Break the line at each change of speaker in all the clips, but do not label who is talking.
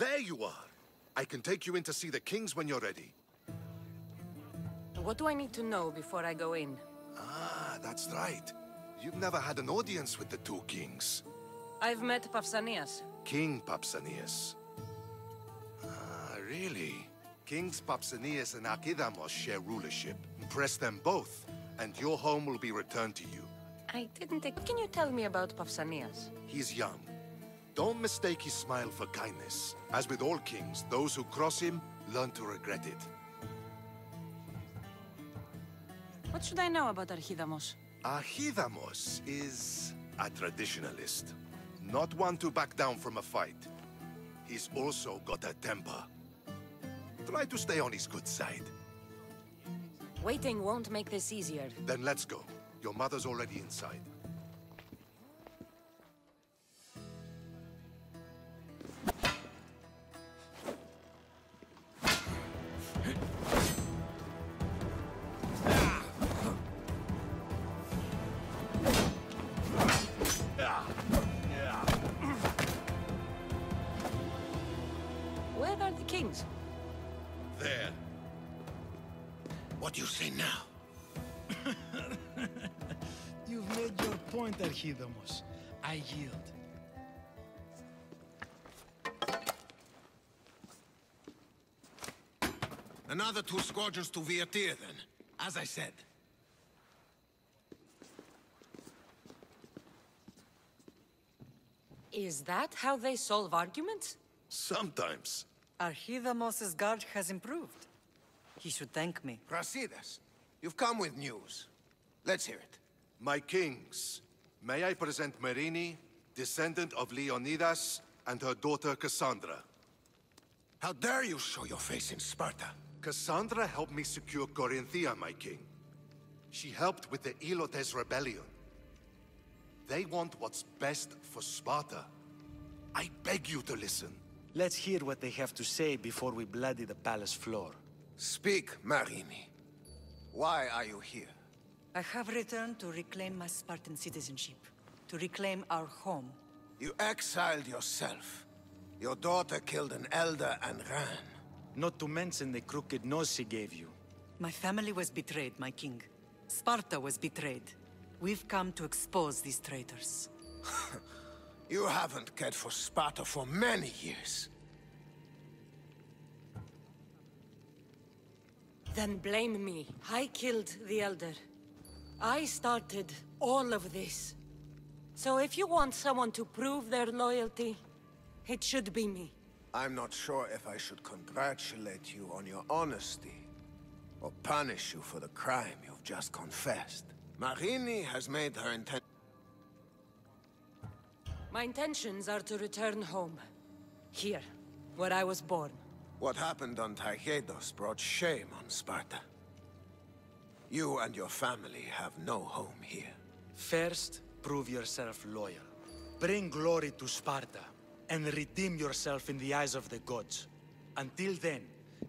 There you are. I can take you in to see the kings when you're ready.
What do I need to know before I go in?
Ah, that's right. You've never had an audience with the two kings.
I've met Pausanias.
King Pausanias. Ah, really? Kings Pausanias and Archidamos share rulership. Impress them both, and your home will be returned to you.
I didn't. What can you tell me about Pausanias?
He's young. Don't mistake his smile for kindness. As with all kings, those who cross him learn to regret it.
What should I know about Archidamos?
Archidamos is a traditionalist. Not one to back down from a fight. He's also got a temper. Try to stay on his good side.
Waiting won't make this easier.
Then let's go. Your mother's already inside.
Where kings?
There.
What do you say now?
You've made your point, Archidamos. I yield.
Another two squadrons to Viatir, then. As I said.
Is that how they solve arguments?
Sometimes.
Archidamos's guard has improved. He should thank me.
Brasidas, you've come with news. Let's hear it.
My kings, may I present Myrrine, descendant of Leonidas, and her daughter Kassandra.
How dare you show your face in Sparta?
Kassandra helped me secure Corinthia, my king. She helped with the Helots rebellion. They want what's best for Sparta. I beg you to listen.
Let's hear what they have to say before we bloody the palace floor.
Speak, Myrrine. Why are you here?
I have returned to reclaim my Spartan citizenship, to reclaim our home.
You exiled yourself. Your daughter killed an elder and ran.
Not to mention the crooked nose she gave you.
My family was betrayed, my king. Sparta was betrayed. We've come to expose these traitors.
You haven't cared for Sparta for many years.
Then blame me. I killed the Elder. I started all of this. So if you want someone to prove their loyalty, it should be me.
I'm not sure if I should congratulate you on your honesty, or punish you for the crime you've just confessed. Myrrine has made her intent.
My intentions are to return home. Here, where I was born.
What happened on Taygetos brought shame on Sparta. You and your family have no home here.
First, prove yourself loyal. Bring glory to Sparta, and redeem yourself in the eyes of the gods. Until then,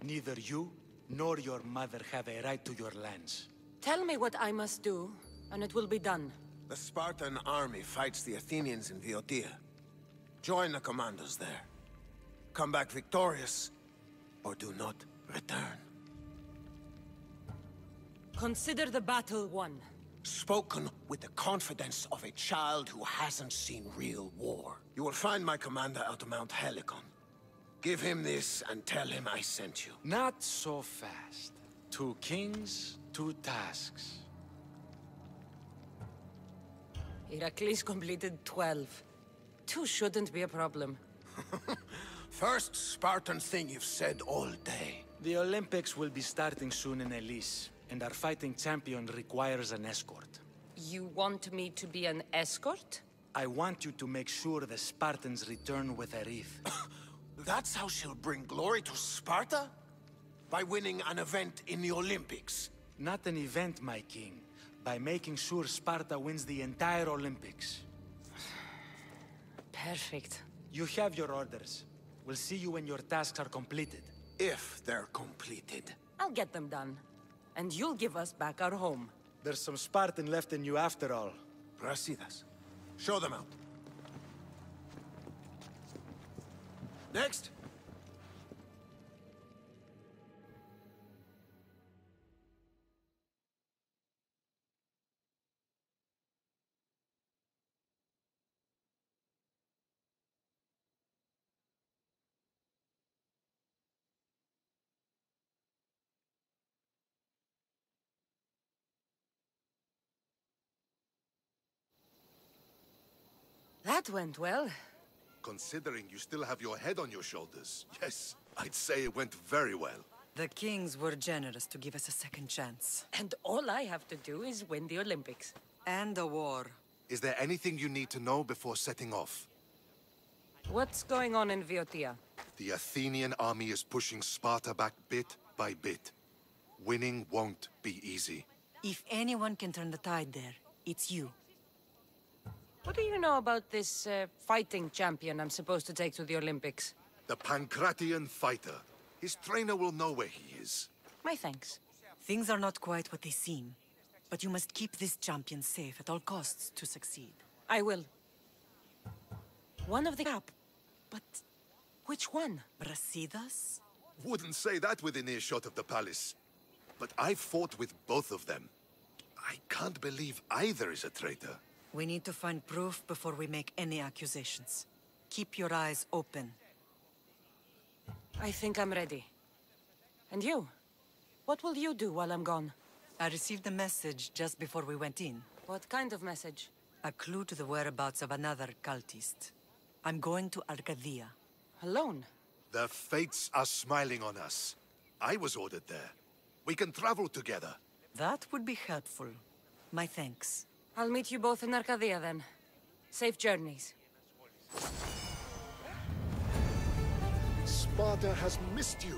Neither you nor your mother have a right to your lands.
Tell me what I must do, and it will be done.
The Spartan army fights the Athenians in Boeotia. Join the commandos there. Come back victorious, or do not return.
Consider the battle won.
Spoken with the confidence of a child who hasn't seen real war. You will find my commander out of Mount Helicon. Give him this and tell him I sent you.
Not so fast. Two kings, two tasks.
Heracles completed 12. Two shouldn't be a problem.
First Spartan thing you've said all day.
The Olympics will be starting soon in Elis, and our fighting champion requires an escort.
You want me to be an escort?
I want you to make sure the Spartans return with a wreath.
That's how she'll bring glory to Sparta? By winning an event in the Olympics.
Not an event, my king. By making sure Sparta wins the entire Olympics.
Perfect.
You have your orders. We'll see you when your tasks are completed.
If they're completed.
I'll get them done. And you'll give us back our home.
There's some Spartan left in you after all.
Brasidas. Show them out. Next.
That went well.
Considering you still have your head on your shoulders, yes, I'd say it went very well.
The kings were generous to give us a second chance.
And all I have to do is win the Olympics.
And a war.
Is there anything you need to know before setting off?
What's going on in Boeotia?
The Athenian army is pushing Sparta back bit by bit. Winning won't be easy.
If anyone can turn the tide there, it's you.
What do you know about this uh, fighting champion I'm supposed to take to the Olympics?
The Pancratian fighter. His trainer will know where he is.
My thanks.
Things are not quite what they seem. But you must keep this champion safe at all costs to succeed.
I will. One of the cap. But which one?
Brasidas?
Wouldn't say that within earshot of the palace. But I fought with both of them. I can't believe either is a traitor.
We need to find proof before we make any accusations. Keep your eyes open.
I think I'm ready. And you? What will you do while I'm gone?
I received a message just before we went in.
What kind of message?
A clue to the whereabouts of another cultist. I'm going to Arcadia.
Alone?
The fates are smiling on us. I was ordered there. We can travel together.
That would be helpful. My thanks.
I'll meet you both in Arcadia then. Safe journeys.
Sparta has missed you.